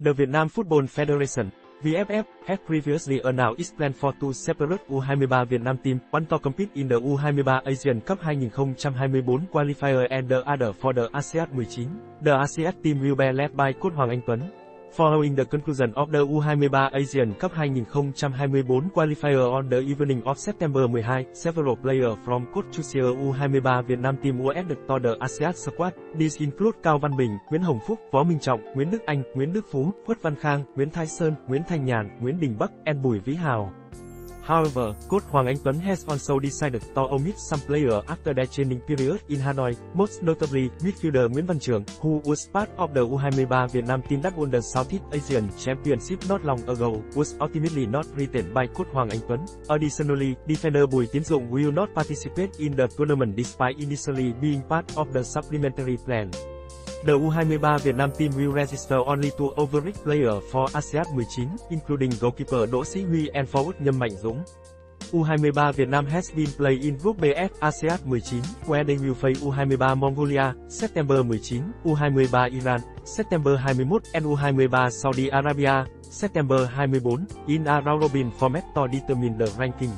The Vietnam Football Federation, VFF, has previously announced its plan for two separate U23 Vietnam team, one to compete in the U23 Asian Cup 2024 qualifier and the other for the ASEAN 19. The ASEAN team will be led by Coach Hoàng Anh Tuấn. Following the conclusion of the U23 Asian Cup 2024 qualifier on the evening of September 12, several players from Coach U23 Vietnam team were added to the ASEAN squad. This include Cao Văn Bình, Nguyễn Hồng Phúc, Võ Minh Trọng, Nguyễn Đức Anh, Nguyễn Đức Phú, Khuất Văn Khang, Nguyễn Thái Sơn, Nguyễn Thanh Nhàn, Nguyễn Đình Bắc, and Bùi Vĩ Hào. However, coach Hoàng Anh Tuấn has also decided to omit some players after their training period in Hanoi, most notably midfielder Nguyễn Văn Trường, who was part of the U23 Vietnam team that won the Southeast Asian Championship not long ago, was ultimately not retained by coach Hoàng Anh Tuấn. Additionally, defender Bùi Tiến Dụng will not participate in the tournament despite initially being part of the supplementary plan. The U23 Vietnam team will register only two overage player for ASEAN 19, including goalkeeper Đỗ Sĩ Huy and forward Nhâm Mạnh Dũng. U23 Vietnam has been playing in Group BF ASEAN 19, where they will face U23 Mongolia, September 19, U23 Iran, September 21, and U23 Saudi Arabia, September 24, in a round robin format to determine the ranking.